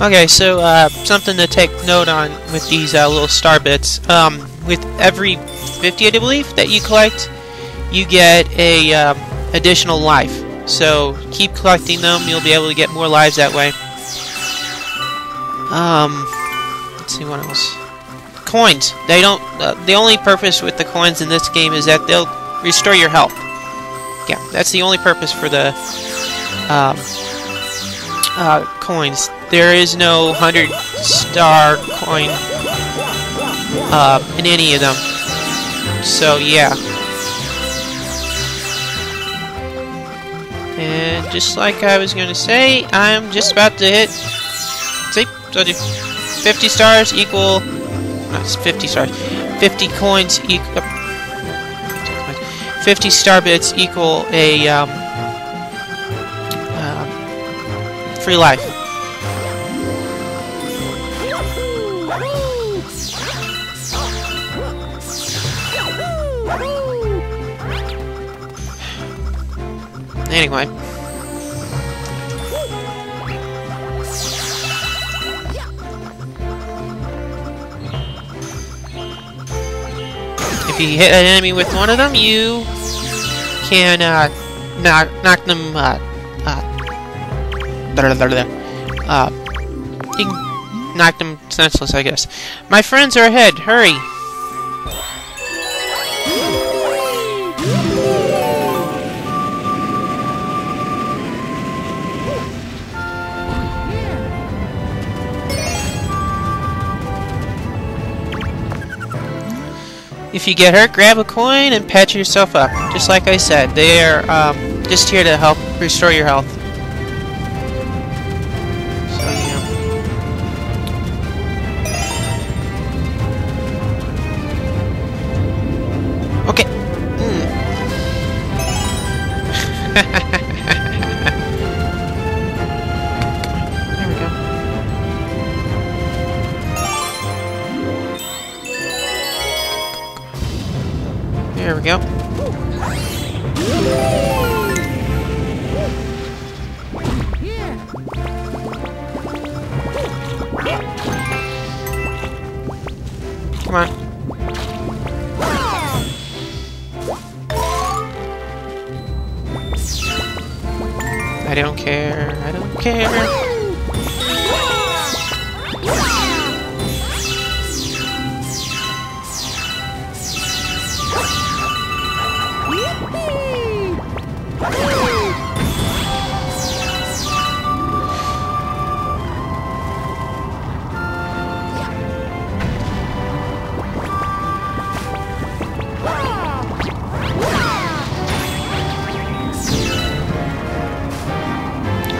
Okay, so uh, something to take note on with these uh, little star bits. Um, with every 50, I believe, that you collect, you get a um, additional life. So keep collecting them. You'll be able to get more lives that way. Um, let's see what else. Coins. They don't. Uh, the only purpose with the coins in this game is that they'll restore your health. Yeah, that's the only purpose for the um, uh, coins. There is no 100 star coin uh, in any of them. So, yeah. And just like I was going to say, I'm just about to hit... See? You. 50 stars equal... Not 50 stars. 50 coins equal... 50 star bits equal a um, free life. Anyway. If you hit an enemy with one of them, you can uh, knock, knock them uh, uh, uh, you can knock them senseless, I guess. My friends are ahead. Hurry! If you get hurt, grab a coin and patch yourself up. Just like I said, they are um, just here to help restore your health. There we go. There we go. Come on. Don't care. I don't care.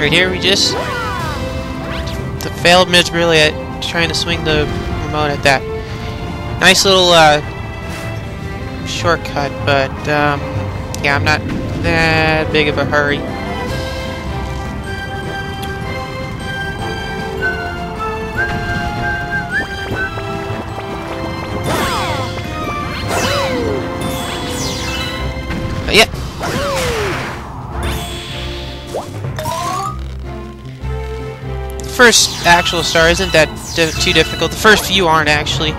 Right here, we just the failed miserably at trying to swing the remote at that. Nice little uh, shortcut, but um, yeah, I'm not that big of a hurry. First actual star isn't that di too difficult. The first few aren't actually.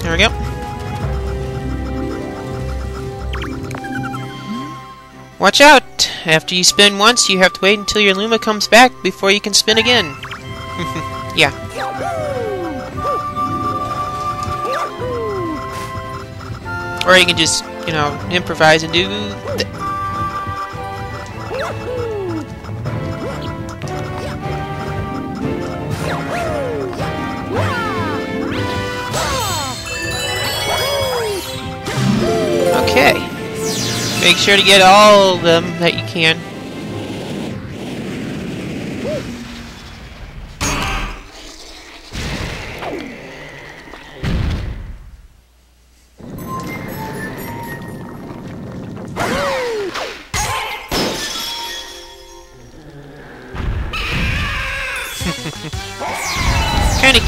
There we go. Watch out! After you spin once, you have to wait until your Luma comes back before you can spin again. yeah. Or you can just, you know, improvise and do... Okay. Make sure to get all of them that you can.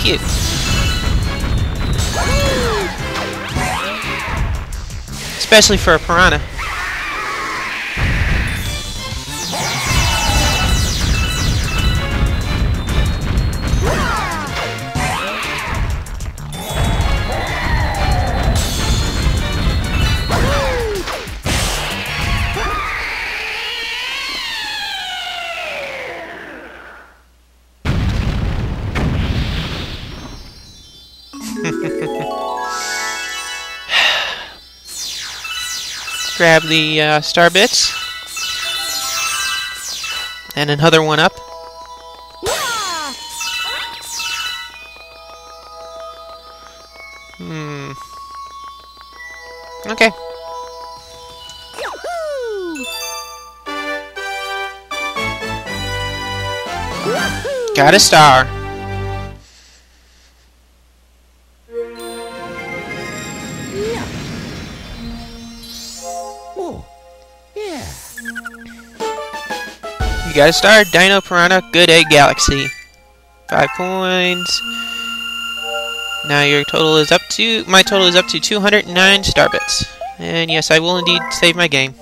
Cute. Especially for a piranha. Grab the uh, star bits. And another one up. Hmm. Okay. Got a star. You got a star. Dino Piranha, Good Egg Galaxy. Five points. Now your total is up to my total is up to 209 star bits. And yes, I will indeed save my game.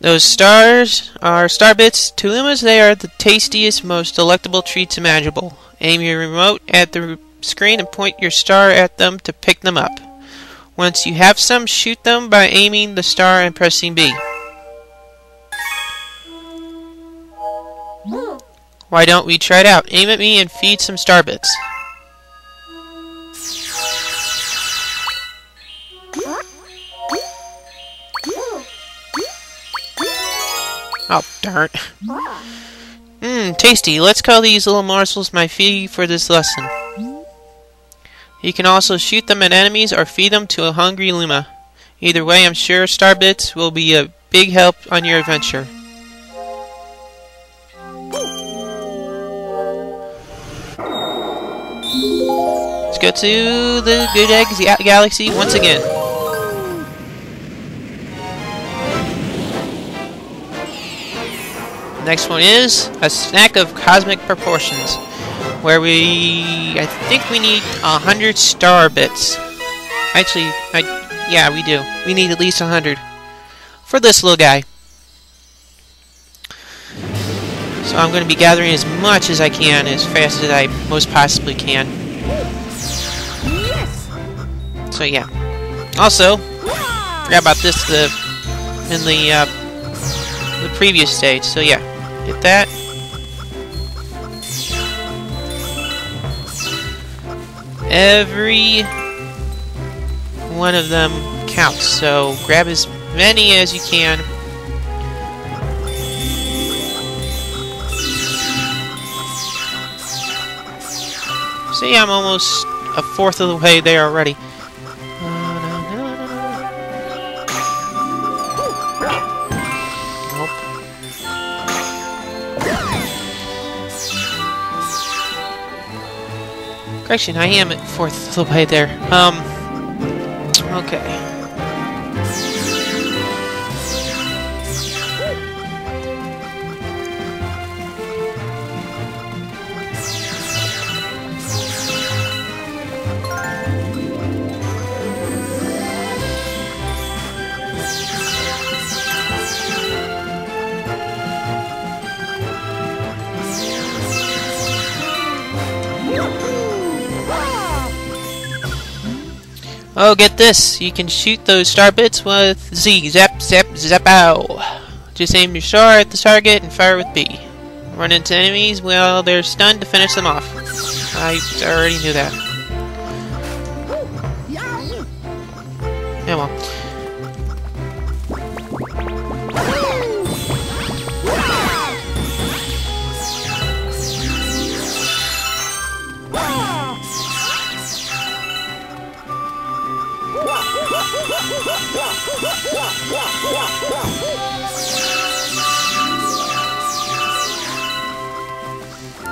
Those stars are star bits. To Lumas, they are the tastiest, most delectable treats imaginable. Aim your remote at the screen and point your star at them to pick them up. Once you have some, shoot them by aiming the star and pressing B. Why don't we try it out? Aim at me and feed some star bits. Oh, darn. Mmm, tasty. Let's call these little morsels my fee for this lesson. You can also shoot them at enemies or feed them to a hungry Luma. Either way, I'm sure Starbits will be a big help on your adventure. Let's go to the Good Eggs Galaxy once again. Next one is a snack of cosmic proportions, where we, I think we need a hundred star bits. Actually, I, yeah, we do. We need at least a hundred for this little guy. So I'm going to be gathering as much as I can, as fast as I most possibly can. So yeah. Also, forgot about this the in the uh, the previous stage. So yeah, get that. Every one of them counts. So grab as many as you can. See, I'm almost a fourth of the way there already. Correction, I am at fourth the way there. Um, okay. Oh, get this! You can shoot those star bits with Z. Zap, zap, zap, zapow. Just aim your star at the target and fire with B. Run into enemies while they're stunned to finish them off. I already knew that. Yeah, well.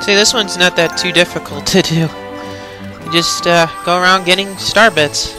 See, this one's not that too difficult to do. You just uh, go around getting star bits.